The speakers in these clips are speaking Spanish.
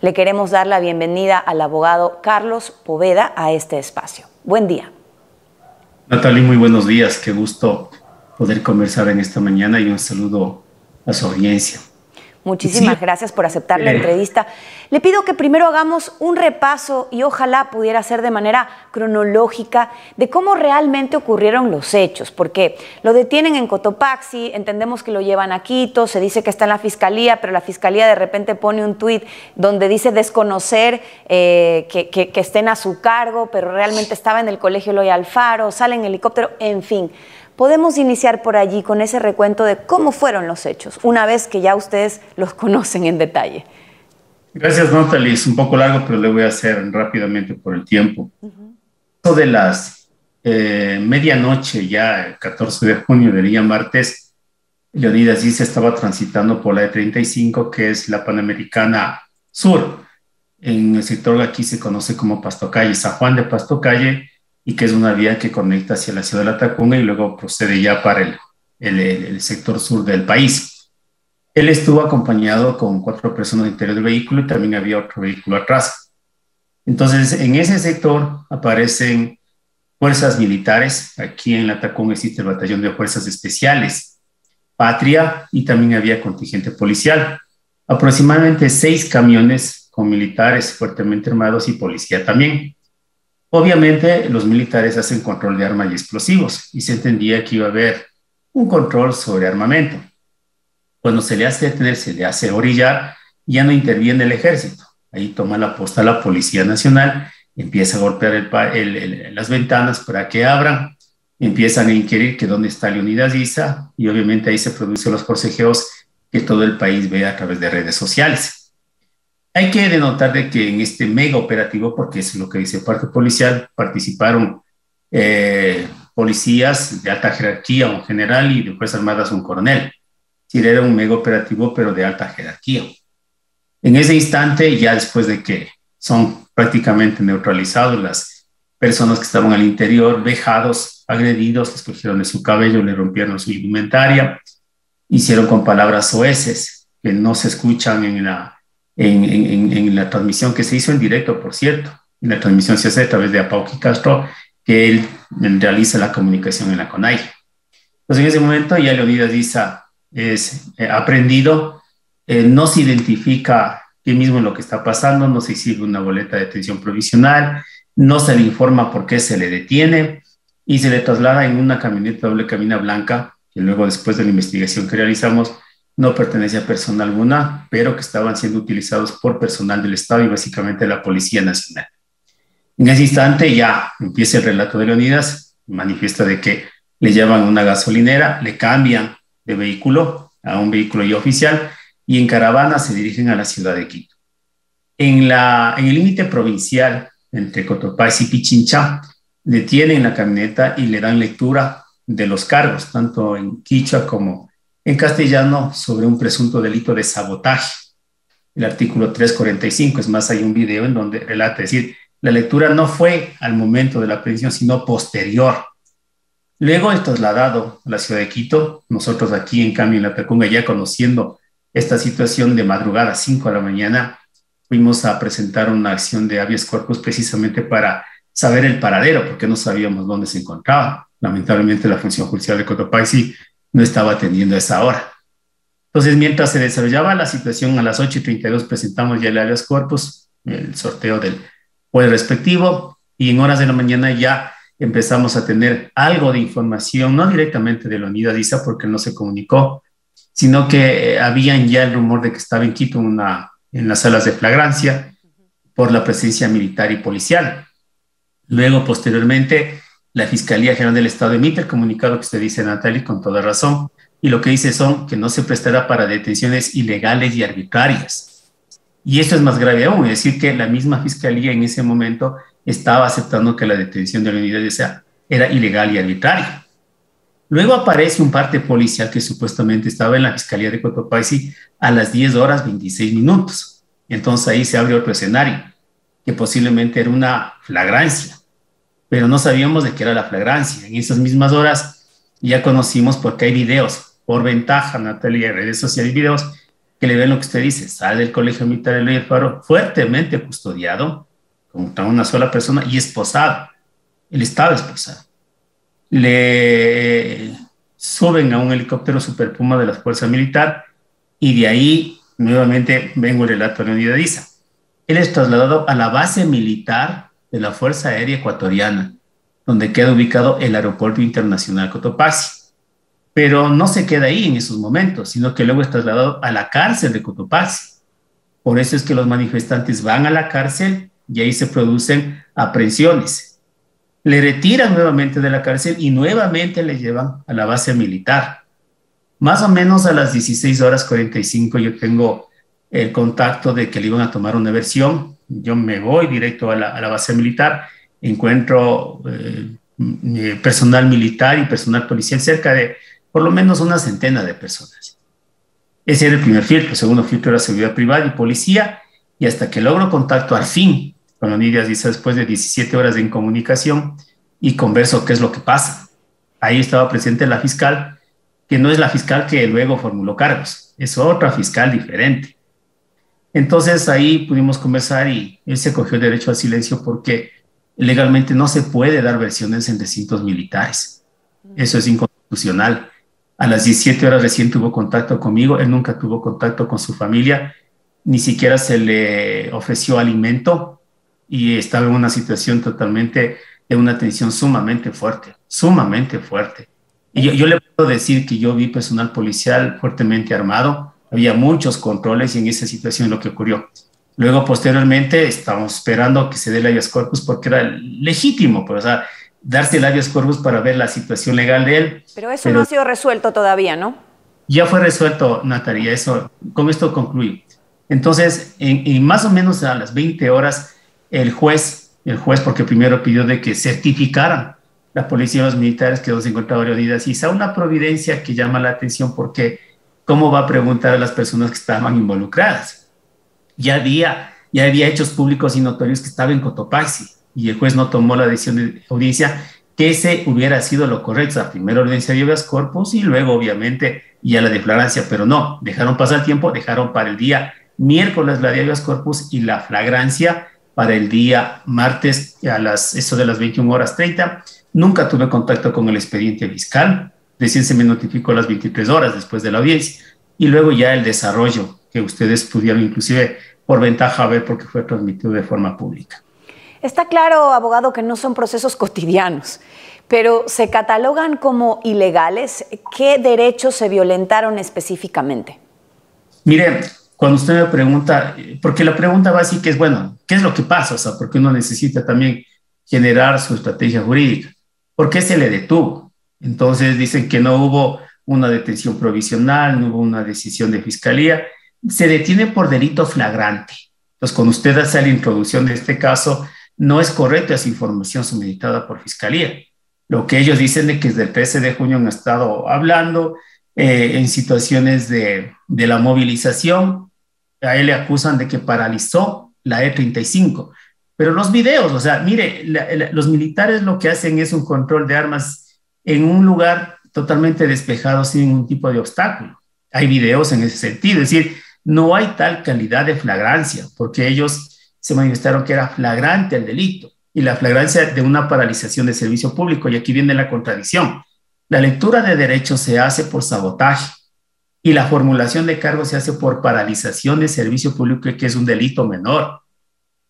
le queremos dar la bienvenida al abogado Carlos Poveda a este espacio. Buen día. Natalie, muy buenos días. Qué gusto poder conversar en esta mañana y un saludo a su audiencia. Muchísimas gracias por aceptar la entrevista. Le pido que primero hagamos un repaso y ojalá pudiera ser de manera cronológica de cómo realmente ocurrieron los hechos, porque lo detienen en Cotopaxi, entendemos que lo llevan a Quito, se dice que está en la fiscalía, pero la fiscalía de repente pone un tuit donde dice desconocer eh, que, que estén a su cargo, pero realmente estaba en el colegio Loy Alfaro, sale en helicóptero, en fin. Podemos iniciar por allí con ese recuento de cómo fueron los hechos, una vez que ya ustedes los conocen en detalle. Gracias, Natalie. Es un poco largo, pero le voy a hacer rápidamente por el tiempo. Uh De las eh, medianoche, ya el 14 de junio del día martes, Leonidas dice estaba transitando por la E35, que es la Panamericana Sur. En el sector de aquí se conoce como Pastocalle, San Juan de Pastocalle, y que es una vía que conecta hacia la ciudad de La y luego procede ya para el, el, sector sur del país. Él estuvo acompañado con cuatro personas al interior del vehículo y también había otro vehículo atrás. Entonces, en ese sector aparecen fuerzas militares. Aquí en La existe el batallón de fuerzas especiales, patria y también había contingente policial. Aproximadamente seis camiones con militares fuertemente armados y policía también. Obviamente los militares hacen control de armas y explosivos y se entendía que iba a haber un control sobre armamento. Cuando se le hace detener, se le hace orillar, ya no interviene el ejército. Ahí toma la posta la Policía Nacional, empieza a golpear las ventanas para que abran, empiezan a inquirir que dónde está Leonidas Isa y obviamente ahí se producen los forcejeos que todo el país ve a través de redes sociales. Hay que denotar de que en este mega operativo, porque es lo que dice parte policial, participaron eh, policías de alta jerarquía, un general, y de Fuerzas Armadas un coronel. Sí, era un mega operativo, pero de alta jerarquía. En ese instante, ya después de que son prácticamente neutralizados las personas que estaban al interior, vejados, agredidos, les cogieron de su cabello, le rompieron su indumentaria, hicieron con palabras oeces que no se escuchan en la en, la transmisión que se hizo en directo, por cierto. La transmisión se hace a través de Apauqui Castro, que él realiza la comunicación en la CONAI. Pues en ese momento ya Leonidas Diza es eh, aprendido, eh, no se identifica qué mismo en lo que está pasando, no se exige una boleta de detención provisional, no se le informa por qué se le detiene y se le traslada en una camioneta doble cabina blanca, que luego después de la investigación que realizamos, no pertenece a persona alguna, pero que estaban siendo utilizados por personal del Estado y básicamente la Policía Nacional. En ese instante ya empieza el relato de Leonidas, manifiesta de que le llevan una gasolinera, le cambian de vehículo a un vehículo ya oficial y en caravana se dirigen a la ciudad de Quito. En, la, en el límite provincial entre Cotopaxi y Pichincha, detienen la camioneta y le dan lectura de los cargos, tanto en Quichua como en castellano sobre un presunto delito de sabotaje. El artículo 345, es más, hay un video en donde relata, es decir, la lectura no fue al momento de la aprehensión, sino posterior. Luego es trasladado a la ciudad de Quito, nosotros aquí en cambio en la Tacunga, ya conociendo esta situación de madrugada, 5 de la mañana, fuimos a presentar una acción de habeas corpus precisamente para saber el paradero, porque no sabíamos dónde se encontraba. Lamentablemente la función judicial de Cotopaxi no estaba atendiendo a esa hora. Entonces, mientras se desarrollaba la situación, a las 8.32 presentamos ya el habeas corpus, el sorteo del juez respectivo, y en horas de la mañana ya empezamos a tener algo de información, no directamente de la unidad ISA, porque no se comunicó, sino que eh, habían ya el rumor de que estaba en Quito una, en las salas de flagrancia por la presencia militar y policial. Luego, posteriormente, la Fiscalía General del Estado emite el comunicado que usted dice, Natalie, con toda razón, y lo que dice son que no se prestará para detenciones ilegales y arbitrarias. Y esto es más grave aún, es decir, que la misma Fiscalía en ese momento estaba aceptando que la detención de la unidad era ilegal y arbitraria. Luego aparece un parte policial que supuestamente estaba en la Fiscalía de Cotopaxi a las 10 horas 26 minutos. Entonces ahí se abre otro escenario, que posiblemente era una flagrancia pero no sabíamos de qué era la flagrancia. En esas mismas horas ya conocimos porque hay videos, por ventaja, Natalia, redes sociales videos, que le ven lo que usted dice, sale del colegio militar de Ley Faro fuertemente custodiado contra una sola persona y esposado. Él estaba esposado. Le suben a un helicóptero Super Puma de la Fuerza Militar y de ahí nuevamente vengo el relato de Leonidas Diza. Él es trasladado a la base militar de la Fuerza Aérea Ecuatoriana, donde queda ubicado el Aeropuerto Internacional Cotopaxi. Pero no se queda ahí en esos momentos, sino que luego es trasladado a la cárcel de Cotopaxi. Por eso es que los manifestantes van a la cárcel y ahí se producen aprehensiones. Le retiran nuevamente de la cárcel y nuevamente le llevan a la base militar. Más o menos a las 16 horas 45 yo tengo el contacto de que le iban a tomar una versión. Yo me voy directo a la, base militar, encuentro eh, personal militar y personal policial, cerca de por lo menos una centena de personas. Ese era el primer filtro. El segundo filtro era seguridad privada y policía. Y hasta que logro contacto al fin con Leonidas dice después de 17 horas de incomunicación y converso qué es lo que pasa. Ahí estaba presente la fiscal, que no es la fiscal que luego formuló cargos, es otra fiscal diferente. Entonces ahí pudimos conversar y él se cogió el derecho al silencio porque legalmente no se puede dar versiones en recintos militares. Eso es inconstitucional. A las 17 horas recién tuvo contacto conmigo, él nunca tuvo contacto con su familia, ni siquiera se le ofreció alimento y estaba en una situación totalmente de una tensión sumamente fuerte, sumamente fuerte. Y yo, yo le puedo decir que yo vi personal policial fuertemente armado, había muchos controles y en esa situación lo que ocurrió. Luego, posteriormente, estamos esperando que se dé el habeas corpus porque era legítimo, pues, o sea, darse el habeas corpus para ver la situación legal de él. Pero eso no ha sido resuelto todavía, ¿no? Ya fue resuelto, Natalia, eso, con esto concluye. Entonces, en, más o menos a las 20 horas, el juez, el juez, porque primero pidió de que certificaran la policía y los militares que dos encontraban Leonidas Isa, una providencia que llama la atención porque ¿cómo va a preguntar a las personas que estaban involucradas? Ya había, ya había hechos públicos y notorios que estaba en Cotopaxi y el juez no tomó la decisión de audiencia que ese hubiera sido lo correcto. La primera audiencia de habeas corpus y luego, obviamente, ya la de flagrancia, pero no, dejaron pasar tiempo, dejaron para el día miércoles la de habeas corpus y la flagrancia para el día martes a las, eso de las 21 horas 30. Nunca tuve contacto con el expediente fiscal, Recién se me notificó las 23 horas después de la audiencia y luego ya el desarrollo que ustedes pudieron inclusive por ventaja ver porque fue transmitido de forma pública. Está claro, abogado, que no son procesos cotidianos, pero se catalogan como ilegales. ¿Qué derechos se violentaron específicamente? Mire, cuando usted me pregunta, porque la pregunta básica es, bueno, ¿qué es lo que pasa? O sea, porque uno necesita también generar su estrategia jurídica. ¿Por qué se le detuvo? Entonces dicen que no hubo una detención provisional, no hubo una decisión de fiscalía, se detiene por delito flagrante. Entonces, cuando usted hace la introducción de este caso, no es correcta esa información suministrada por fiscalía. Lo que ellos dicen es que desde el 13 de junio han estado hablando eh, en situaciones de, de la movilización. A él le acusan de que paralizó la E35. Pero los videos, o sea, mire, los militares lo que hacen es un control de armas en un lugar totalmente despejado sin ningún tipo de obstáculo. Hay videos en ese sentido, es decir, no hay tal calidad de flagrancia, porque ellos se manifestaron que era flagrante el delito y la flagrancia de una paralización de servicio público, y aquí viene la contradicción. La lectura de derechos se hace por sabotaje y la formulación de cargos se hace por paralización de servicio público, que es un delito menor.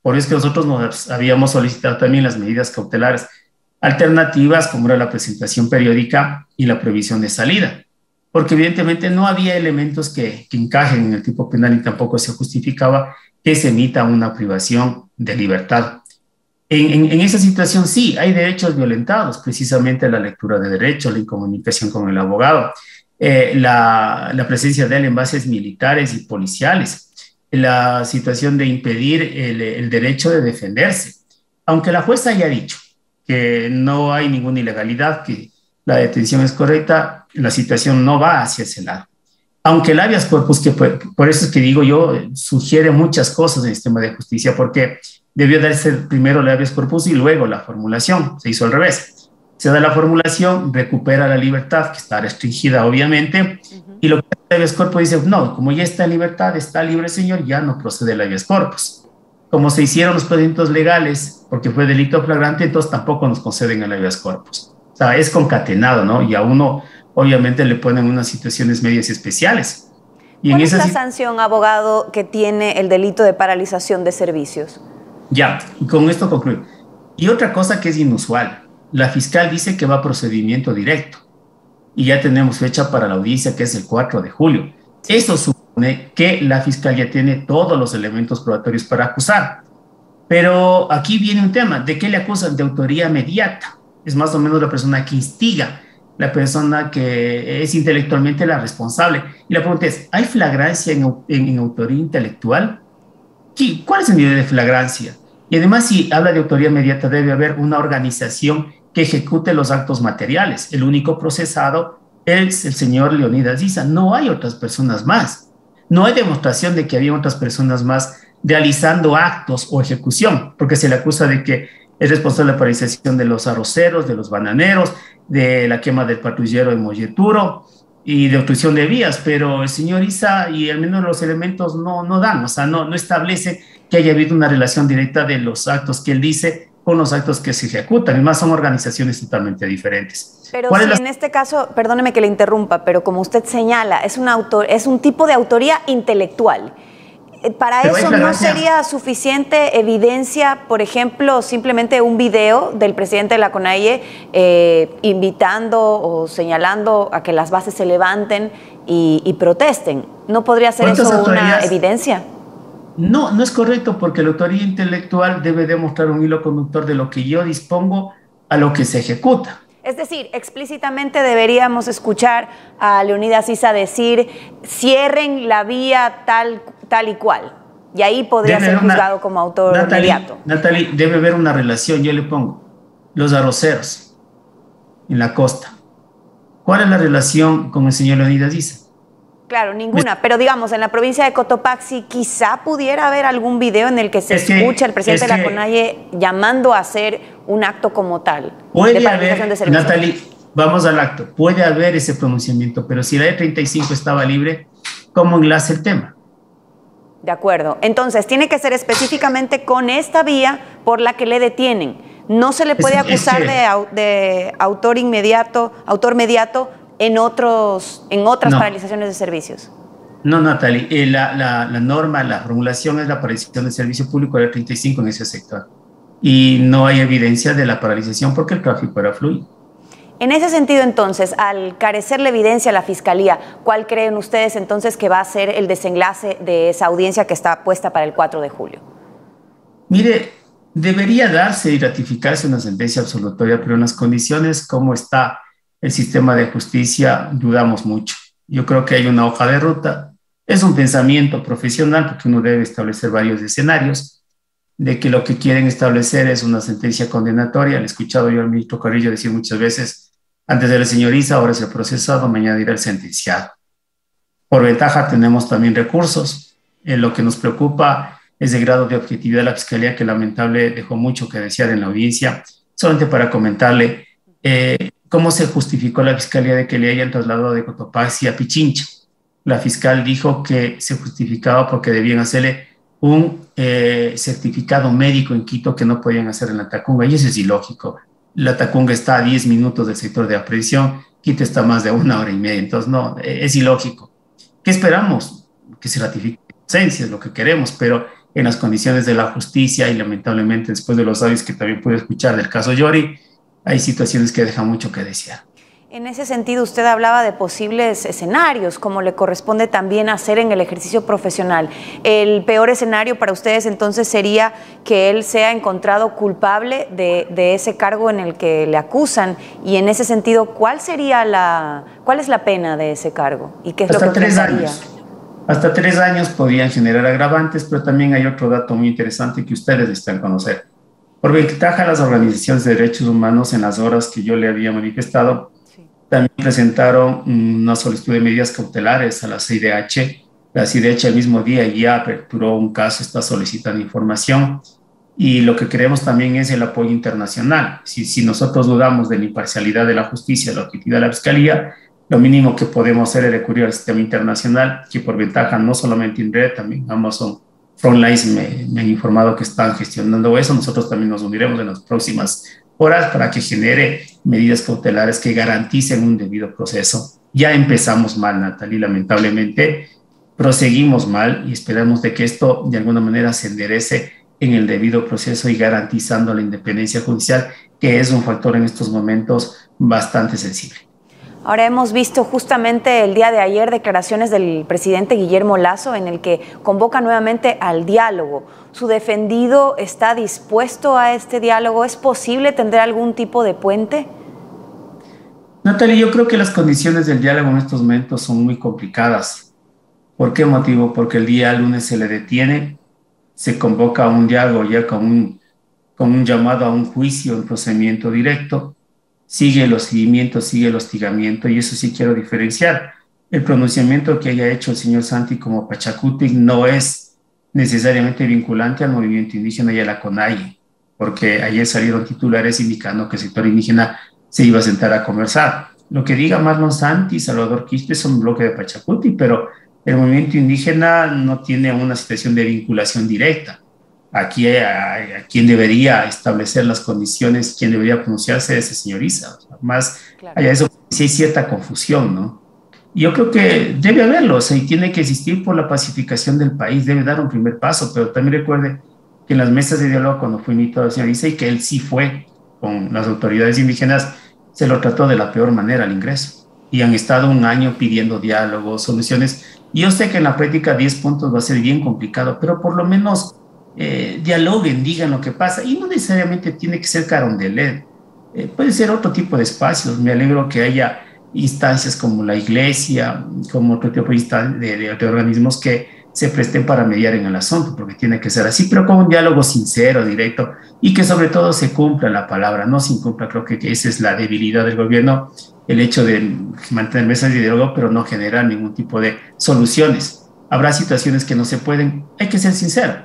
Por eso es que nosotros nos habíamos solicitado también las medidas cautelares alternativas como era la presentación periódica y la prohibición de salida, porque evidentemente no había elementos que, encajen en el tipo penal y tampoco se justificaba que se emita una privación de libertad. En, esa situación sí, hay derechos violentados, precisamente la lectura de derechos, la incomunicación con el abogado, eh, la, presencia de él en bases militares y policiales, la situación de impedir el, el derecho de defenderse. Aunque la jueza haya dicho que no hay ninguna ilegalidad, que la detención es correcta, la situación no va hacia ese lado. Aunque el habeas corpus, que por, eso es que digo yo, sugiere muchas cosas en el sistema de justicia, porque debió darse primero el habeas corpus y luego la formulación, se hizo al revés. se da la formulación, recupera la libertad, que está restringida obviamente, y lo que el habeas corpus dice, no, como ya está en libertad, está libre señor, ya no procede el habeas corpus. Como se hicieron los procedimientos legales, porque fue delito flagrante, entonces tampoco nos conceden el habeas corpus. O sea, es concatenado, ¿no? Y a uno obviamente le ponen unas situaciones medias especiales. Y ¿Cuál en es la sanción, abogado, que tiene el delito de paralización de servicios? Ya, con esto concluyo. Y otra cosa que es inusual, la fiscal dice que va a procedimiento directo y ya tenemos fecha para la audiencia que es el 4 de julio. Eso supone que la fiscal ya tiene todos los elementos probatorios para acusar. Pero aquí viene un tema, ¿de qué le acusan? De autoría mediata. Es más o menos la persona que instiga, la persona que es intelectualmente la responsable. Y la pregunta es, ¿hay flagrancia en, en autoría intelectual? ¿Cuál es el nivel de flagrancia? Y además, si habla de autoría inmediata, debe haber una organización que ejecute los actos materiales. El único procesado es el señor Leonidas Issa. No hay otras personas más. No hay demostración de que había otras personas más realizando actos o ejecución, porque se le acusa de que es responsable de la paralización de los arroceros, de los bananeros, de la quema del patrullero en Molleturo y de obstrucción de vías, pero el señor Isa y al menos los elementos no, no dan, o sea, no, no establece que haya habido una relación directa de los actos que él dice con los actos que se ejecutan. Además, son organizaciones totalmente diferentes. Pero si en este caso, perdóneme que le interrumpa, pero como usted señala, es un, autor, es un tipo de autoría intelectual. Eh, para eso no sería suficiente evidencia, por ejemplo, simplemente un video del presidente de la CONAIE eh, invitando o señalando a que las bases se levanten y, y protesten. ¿No podría ser eso una evidencia? No, no es correcto porque la autoría intelectual debe demostrar un hilo conductor de lo que yo dispongo a lo que se ejecuta. Es decir, explícitamente deberíamos escuchar a Leonidas Isa decir, cierren la vía tal, tal y cual. Y ahí podría ser juzgado como autor inmediato. Natalie, debe haber una relación, yo le pongo, los arroceros en la costa. ¿Cuál es la relación con el señor Leonidas Isa? Claro, ninguna. Pero digamos, en la provincia de Cotopaxi quizá pudiera haber algún video en el que se escucha al presidente de la CONAIE llamando a hacer un acto como tal. Puede haber, Natalie, vamos al acto. Puede haber ese pronunciamiento, pero si la E35 estaba libre, ¿cómo enlace el tema? De acuerdo. Entonces, tiene que ser específicamente con esta vía por la que le detienen. No se le puede acusar de, de autor inmediato, autor mediato en, otros, en otras paralizaciones de servicios. No, Natalie, eh, la, la, la, norma, la formulación es la paralización del servicio público del 35 en ese sector. Y no hay evidencia de la paralización porque el tráfico era fluido. En ese sentido, entonces, al carecer la evidencia a la Fiscalía, ¿cuál creen ustedes entonces que va a ser el desenlace de esa audiencia que está puesta para el 4 de julio? Mire, debería darse y ratificarse una sentencia absolutoria, pero en las condiciones como está el sistema de justicia, dudamos mucho. Yo creo que hay una hoja de ruta. Es un pensamiento profesional porque uno debe establecer varios escenarios de que lo que quieren establecer es una sentencia condenatoria. Le he escuchado yo al ministro Carrillo decir muchas veces, antes de la señoriza, ahora es el procesado, mañana irá el sentenciado. Por ventaja tenemos también recursos. Eh, lo que nos preocupa es el grado de objetividad de la Fiscalía, que lamentable dejó mucho que desear en la audiencia. Solamente para comentarle, eh, ¿Cómo se justificó la fiscalía de que le hayan trasladado de Cotopaxi a Pichincha? La fiscal dijo que se justificaba porque debían hacerle un eh, certificado médico en Quito que no podían hacer en la Tacunga, y eso es ilógico. La Tacunga está a 10 minutos del sector de aprehensión, Quito está más de una hora y media, entonces no, eh, es ilógico. ¿Qué esperamos? Que se ratifique la ausencia, es lo que queremos, pero en las condiciones de la justicia y lamentablemente después de los años que también pude escuchar del caso Yori, hay situaciones que dejan mucho que desear. En ese sentido, usted hablaba de posibles escenarios, como le corresponde también hacer en el ejercicio profesional. El peor escenario para ustedes entonces sería que él sea encontrado culpable de, ese cargo en el que le acusan. Y en ese sentido, ¿cuál sería la, cuál es la pena de ese cargo? ¿Y qué es Hasta lo que tres años. Hasta tres años podrían generar agravantes, pero también hay otro dato muy interesante que ustedes están conocer por ventaja, las organizaciones de derechos humanos en las horas que yo le había manifestado también presentaron una solicitud de medidas cautelares a la CIDH. La CIDH el mismo día ya aperturó un caso, está solicitando información y lo que queremos también es el apoyo internacional. Si, si nosotros dudamos de la imparcialidad de la justicia, la objetividad de la fiscalía, lo mínimo que podemos hacer es recurrir al sistema internacional, que por ventaja no solamente INRED, también Amazon Frontlines me, me han informado que están gestionando eso. Nosotros también nos uniremos en las próximas horas para que genere medidas cautelares que garanticen un debido proceso. Ya empezamos mal, Natalie, lamentablemente. Proseguimos mal y esperamos de que esto de alguna manera se enderece en el debido proceso y garantizando la independencia judicial, que es un factor en estos momentos bastante sensible. Ahora hemos visto justamente el día de ayer declaraciones del presidente Guillermo Lazo en el que convoca nuevamente al diálogo. ¿Su defendido está dispuesto a este diálogo? ¿Es posible tener algún tipo de puente? Natalia, yo creo que las condiciones del diálogo en estos momentos son muy complicadas. ¿Por qué motivo? Porque el día lunes se le detiene se convoca a un diálogo ya con un, con un llamado a un juicio en procedimiento directo, sigue los seguimientos, sigue el hostigamiento, y eso sí quiero diferenciar. El pronunciamiento que haya hecho el señor Santi como Pachacuti no es necesariamente vinculante al movimiento indígena y a la CONAI, porque ayer salieron titulares indicando que el sector indígena se iba a sentar a conversar. Lo que diga Marlon Santi y Salvador Quispe son un bloque de Pachacuti, pero el movimiento indígena no tiene una situación de vinculación directa. Aquí a, quien debería establecer las condiciones, quien debería pronunciarse es el señor Isa. más allá eso, sí hay cierta confusión, ¿no? Yo creo que debe haberlo, o sea, y tiene que existir por la pacificación del país, debe dar un primer paso, pero también recuerde que en las mesas de diálogo, cuando fue invitado el señor Isa y que él sí fue con las autoridades indígenas, se lo trató de la peor manera al ingreso. Y han estado un año pidiendo diálogo, soluciones yo sé que en la práctica 10 puntos va a ser bien complicado, pero por lo menos eh, dialoguen, digan lo que pasa y no necesariamente tiene que ser Carondelet. Eh, puede ser otro tipo de espacios. Me alegro que haya instancias como la iglesia, como otro tipo de, de organismos que se presten para mediar en el asunto, porque tiene que ser así, pero con un diálogo sincero, directo, y que sobre todo se cumpla la palabra, no se incumpla, creo que esa es la debilidad del gobierno, el hecho de mantener mesas de diálogo, pero no generar ningún tipo de soluciones. Habrá situaciones que no se pueden, hay que ser sincero,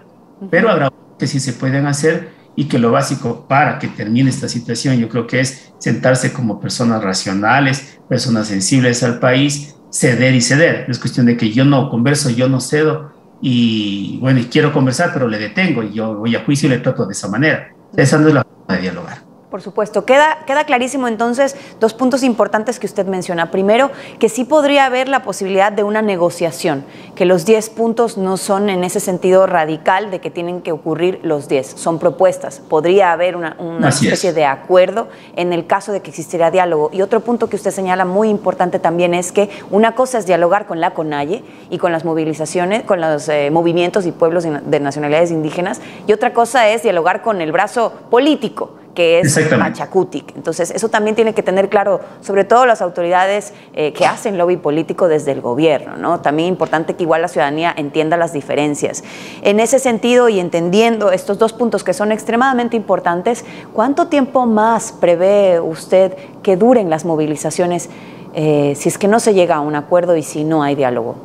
pero habrá que sí se pueden hacer y que lo básico para que termine esta situación yo creo que es sentarse como personas racionales, personas sensibles al país, ceder y ceder. Es cuestión de que yo no converso, yo no cedo y bueno, quiero conversar, pero le detengo y yo voy a juicio y le trato de esa manera. Esa no es la forma de dialogar. Por supuesto. Queda, queda clarísimo entonces dos puntos importantes que usted menciona. Primero, que sí podría haber la posibilidad de una negociación, que los 10 puntos no son en ese sentido radical de que tienen que ocurrir los 10, son propuestas. Podría haber una, especie de acuerdo en el caso de que existiera diálogo. Y otro punto que usted señala muy importante también es que una cosa es dialogar con la CONAIE y con las movilizaciones, con los eh, movimientos y pueblos de nacionalidades indígenas, y otra cosa es dialogar con el brazo político que es Pachacutic. Entonces, eso también tiene que tener claro, sobre todo las autoridades eh, que hacen lobby político desde el gobierno, ¿no? También importante que igual la ciudadanía entienda las diferencias. En ese sentido, y entendiendo estos dos puntos que son extremadamente importantes, ¿cuánto tiempo más prevé usted que duren las movilizaciones eh, si es que no se llega a un acuerdo y si no hay diálogo?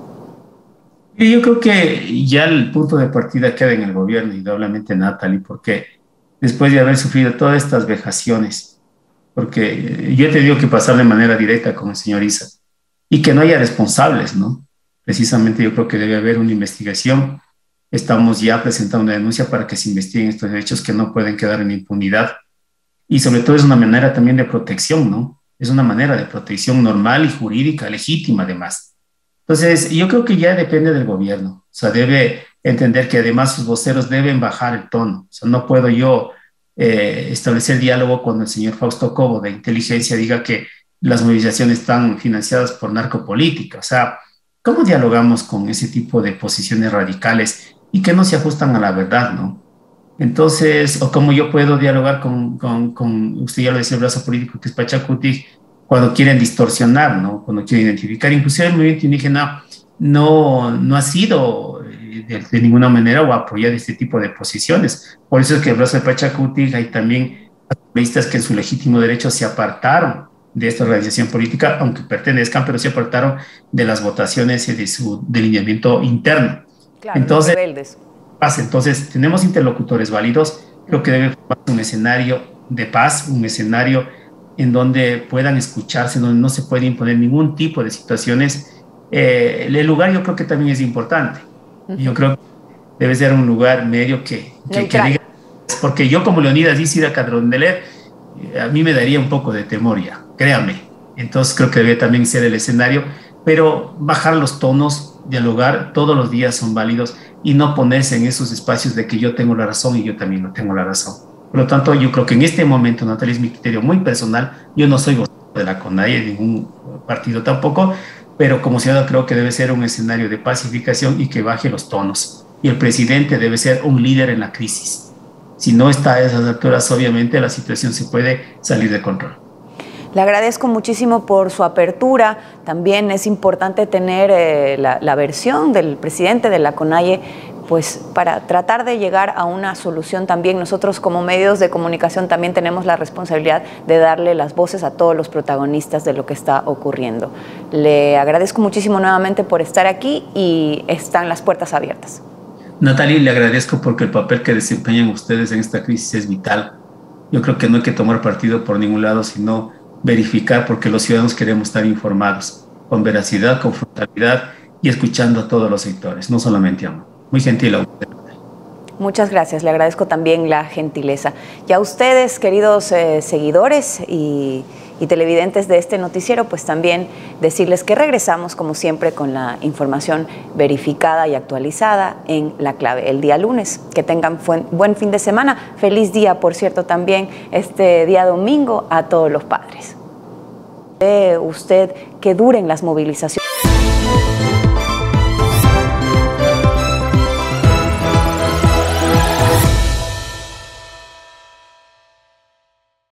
Yo creo que ya el punto de partida queda en el gobierno, y doblemente Natalie, porque después de haber sufrido todas estas vejaciones, porque yo te digo que pasar de manera directa con el señor Isa y que no haya responsables, ¿no? Precisamente yo creo que debe haber una investigación. Estamos ya presentando una denuncia para que se investiguen estos hechos que no pueden quedar en impunidad. Y sobre todo es una manera también de protección, ¿no? Es una manera de protección normal y jurídica, legítima además. Entonces, yo creo que ya depende del gobierno. O sea, debe entender que además sus voceros deben bajar el tono. O sea, no puedo yo eh, establecer diálogo cuando el señor Fausto Cobo de inteligencia diga que las movilizaciones están financiadas por narcopolítica. O sea, ¿cómo dialogamos con ese tipo de posiciones radicales y que no se ajustan a la verdad, no? Entonces, o cómo yo puedo dialogar con, con, usted ya lo decía, el brazo político que es Pachacuti, cuando quieren distorsionar, ¿no? Cuando quieren identificar. Inclusive el movimiento indígena no, no ha sido de, ninguna manera o apoyar este tipo de posiciones. Por eso es que brazo de Pachacuti hay también activistas que en su legítimo derecho se apartaron de esta organización política, aunque pertenezcan, pero se apartaron de las votaciones y de su delineamiento interno. Claro, entonces, entonces, tenemos interlocutores válidos, Creo que debe formar un escenario de paz, un escenario en donde puedan escucharse, donde no se puede imponer ningún tipo de situaciones. Eh, el lugar yo creo que también es importante. Yo creo que debe ser un lugar medio que, que, diga, porque yo como Leonidas dice ir a Cadrondeler, a mí me daría un poco de temor ya, créame. Entonces creo que debe también ser el escenario, pero bajar los tonos, dialogar, todos los días son válidos y no ponerse en esos espacios de que yo tengo la razón y yo también no tengo la razón. Por lo tanto, yo creo que en este momento, Natalia, es mi criterio muy personal, yo no soy de la CONAIE, de ningún partido tampoco, pero como ciudadano creo que debe ser un escenario de pacificación y que baje los tonos. Y el presidente debe ser un líder en la crisis. Si no está a esas alturas, obviamente la situación se puede salir de control. Le agradezco muchísimo por su apertura. También es importante tener eh, la, versión del presidente de la CONAIE, pues para tratar de llegar a una solución también. Nosotros como medios de comunicación también tenemos la responsabilidad de darle las voces a todos los protagonistas de lo que está ocurriendo. Le agradezco muchísimo nuevamente por estar aquí y están las puertas abiertas. Natalie, le agradezco porque el papel que desempeñan ustedes en esta crisis es vital. Yo creo que no hay que tomar partido por ningún lado, sino verificar porque los ciudadanos queremos estar informados con veracidad, con frontalidad y escuchando a todos los sectores, no solamente a uno. Muy gentil. Muchas gracias, le agradezco también la gentileza. Y a ustedes, queridos eh, seguidores y, televidentes de este noticiero, pues también decirles que regresamos, como siempre, con la información verificada y actualizada en La Clave el día lunes. Que tengan buen fin de semana. Feliz día, por cierto, también este día domingo a todos los padres. usted que duren las movilizaciones.